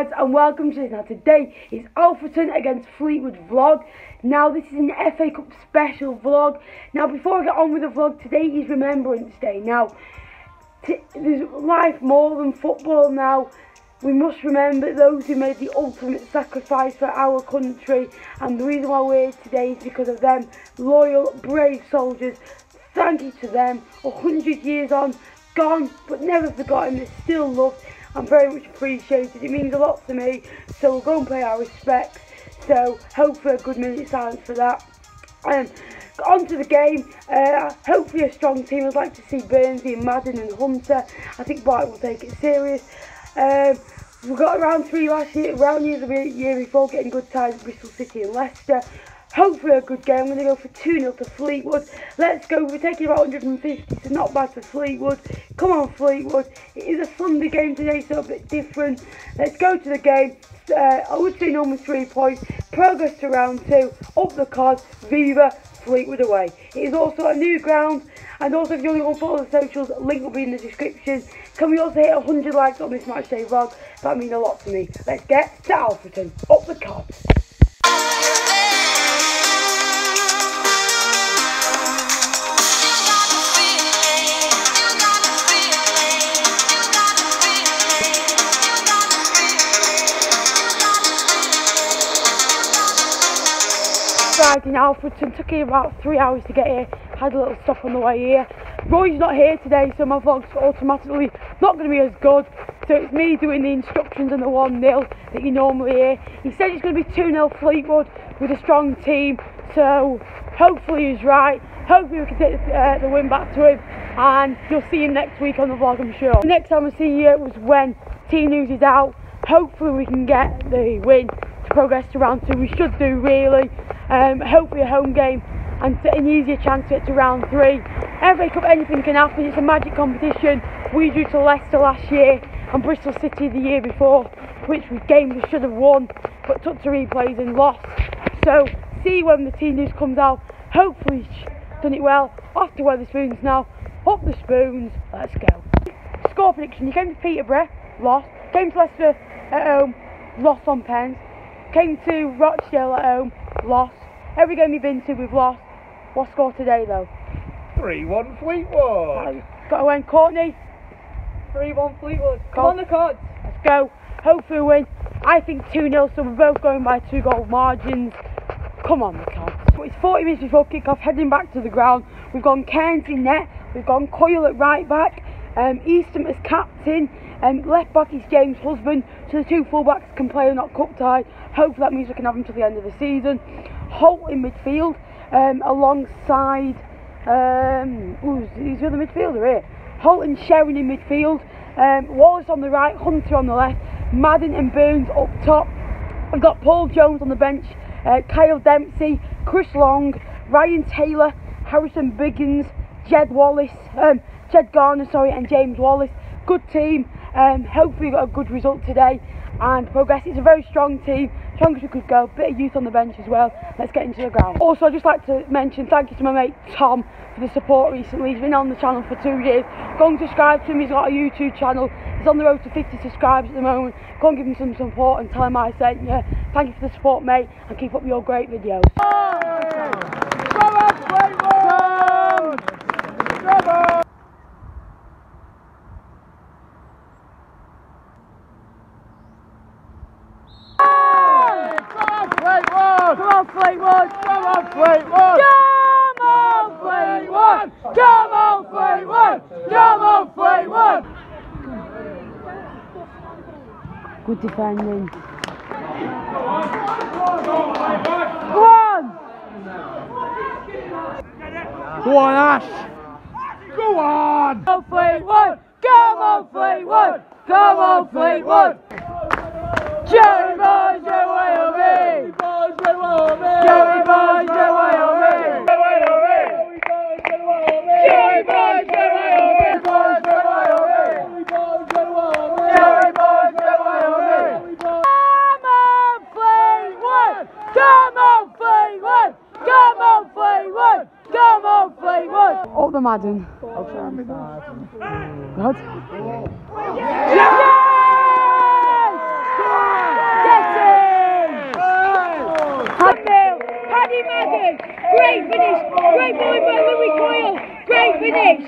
and welcome to. Now today is Alfreton against Fleetwood vlog. Now this is an FA Cup special vlog. Now before I get on with the vlog, today is Remembrance Day. Now there's life more than football now. We must remember those who made the ultimate sacrifice for our country and the reason why we're here today is because of them. Loyal, brave soldiers. Thank you to them. A hundred years on, gone but never forgotten, they're still loved I'm very much appreciated. It means a lot to me. So we'll go and pay our respects. So hopefully a good minute silence for that. Um, on to the game. Uh, hopefully a strong team. I'd like to see Burnsy and Madden and Hunter. I think Barton will take it serious. Um, we got around three last year, round years of the year before getting good ties Bristol City and Leicester. Hopefully a good game. I'm going to go for 2-0 to Fleetwood. Let's go. We're taking about 150, so not bad for Fleetwood. Come on, Fleetwood. It is a Sunday game today, so a bit different. Let's go to the game. Uh, I would say number three points. Progress to round two. Up the card. Viva Fleetwood away. It is also a new ground. And also, if you want to follow the socials, link will be in the description. Can we also hit 100 likes on this match day vlog? That means a lot to me. Let's get to Alfreton. Up the cards. In Alfreton, took me about three hours to get here, had a little stop on the way here. Roy's not here today, so my vlog's automatically not going to be as good. So it's me doing the instructions and the 1-0 that you normally hear. He said it's going to be 2-0 Fleetwood with a strong team, so hopefully he's right. Hopefully we can take the, uh, the win back to him, and you'll see him next week on the vlog, I'm sure. The next time I see you was when team news is out. Hopefully we can get the win progress to round two. We should do really. Um, hopefully a home game and an easier chance to get to round three. FA Cup, anything can happen. It's a magic competition. We drew to Leicester last year and Bristol City the year before, which was games we should have won, but took to replays and lost. So see when the team news comes out. Hopefully done it well. Off to Wetherspoons now. Up the spoons. Let's go. Score prediction. You came to Peterborough, lost. Came to Leicester at home, lost on pens. Came to Rochdale at home, lost. Every game you've been to, we've lost. What score today, though? 3-1 Fleetwood. Got to win, Courtney. 3-1 Fleetwood. Come on the cards. Let's go. Hopefully we win. I think 2-0, so we're both going by two goal margins. Come on, the cards. It's 40 minutes before kick-off, heading back to the ground. We've gone Cairns in net. We've gone Coyle at right back. Um, as captain. Um, left back is James Husband, so the two fullbacks can play not cup tied. Hopefully that means we can have them till the end of the season. Holt in midfield, um, alongside um, who's, who's the other midfielder here? Holt and Sharon in midfield. Um, Wallace on the right, Hunter on the left, Madden and Burns up top. I've got Paul Jones on the bench, uh, Kyle Dempsey, Chris Long, Ryan Taylor, Harrison Biggins, Jed Wallace, um, Ged Garner, sorry, and James Wallace. Good team. Um, hopefully, we got a good result today and progress. It's a very strong team, strong as we could go. Bit of youth on the bench as well. Let's get into the ground. Also, I'd just like to mention thank you to my mate Tom for the support recently. He's been on the channel for two years. Go and subscribe to him. He's got a YouTube channel. He's on the road to 50 subscribers at the moment. Go and give him some support and tell him I sent you. Thank you for the support, mate, and keep up your great videos. On, Fleetwood! Come on, Fleetwood! Come on, Fleetwood! Come on, Fleetwood! Good defending. Go on! Go on, Ash! Go on! Come on, Fleetwood! Come on, Fleetwood! Come on, boys, boys, boys! Joey boys, Come on, Fleetwood! Come on, Fleetwood! Come on, Fleetwood! Come on, Fleetwood! Up the Madden. Huddersfield. Paddy Madden, great finish. Great ball by Lewis Coyle. Great finish.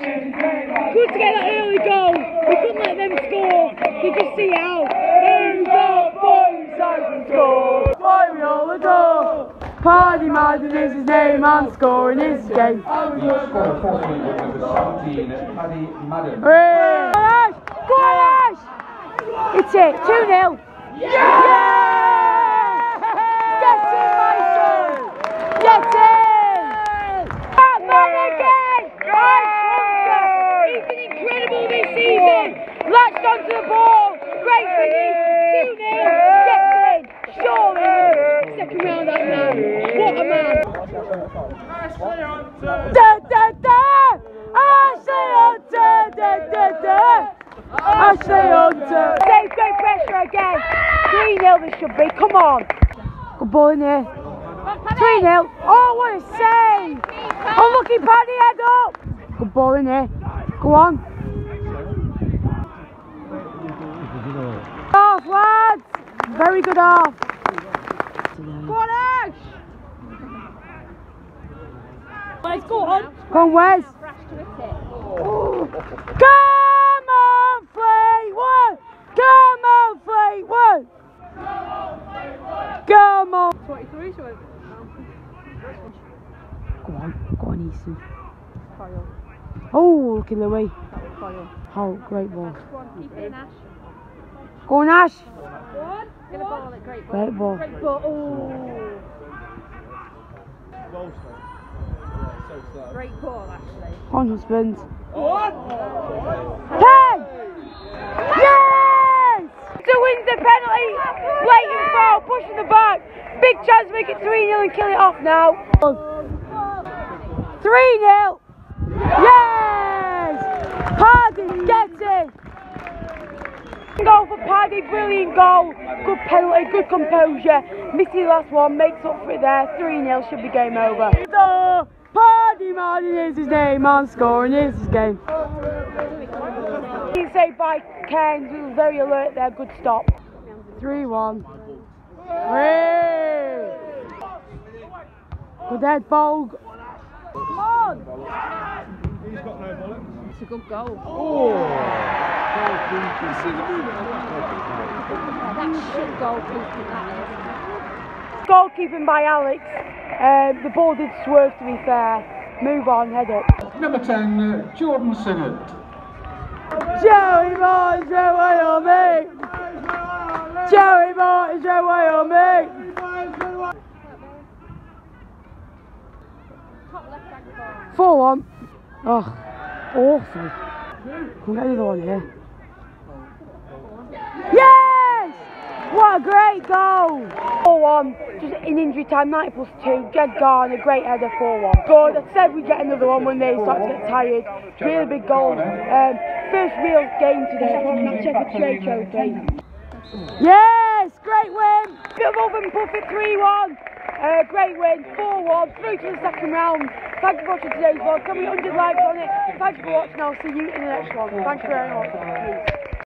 Good to get that early goal. We couldn't let them score. We you see out. Who got boys and score? Why we all adore? Paddy Madden is his name and scoring is his game. He scored 40 with number 17, Paddy Madden. Hooray! Goal! It's it, 2 0. Yeah! yeah! Hunter! He's been incredible this season! Latched onto the ball! Great finish! 2 0! Gets in! Surely! Second round! What a man! Pressure again! 3 0 this should be, come on! Good ball in. 3 0. Oh, what a save! Oh, Unlucky Paddy, head up! Good ball in here. Go on. Half, lads! Very good half. Go on, Ash! Let's go on. Go on, Wes. Come on, Fleetwood! Come on, Fleetwood! Come on! 23, so Go on, go on, Easton. Oh, look at Lewis. Oh, great ball. Go on, in, Ash. Go on, Ash. Go on. Get a ball, it. Great ball. Great ball. Great ball. Oh. Great ball, actually. On husband. What? Ten! Yes! To wins the penalty. Blatant foul, pushing the back. Big chance make it 3 0 and kill it off now. 3 0. Yes! Paddy gets it. Goal for Paddy, brilliant goal. Good penalty, good composure. The last one, makes up for it there. 3 0 should be game over. So, Paddy Madden is his name, and scoring is his game. You say by Cairns, very alert there, good stop. 3 1. Hey! Good head, Bog. Come on! He's got no bullets. It's a good goal. That shit goalkeeping, that Goalkeeping by Alex. Um, the ball did swerve to be fair. Move on, head up. Number 10, uh, Jordan Sinnott. Joey Barton's red, way on me! Joey way on me! 4 1. Oh, awful. Can get another one here? Yes! What a great goal! 4 1, just in injury time, 90 plus 2. Ged Garner, a great header, 4 1. Good, I said we'd get another one when they start to get tired. Really big goal. Um, first real game today, ever trade trophy. Yes! Great win! Oven puff at 3 1. Uh, great win, 4 1, through to the second round. Thank you for watching today's vlog. Give me 100 likes on it. Thank you for watching. I'll see you in the next one. Thank you very much.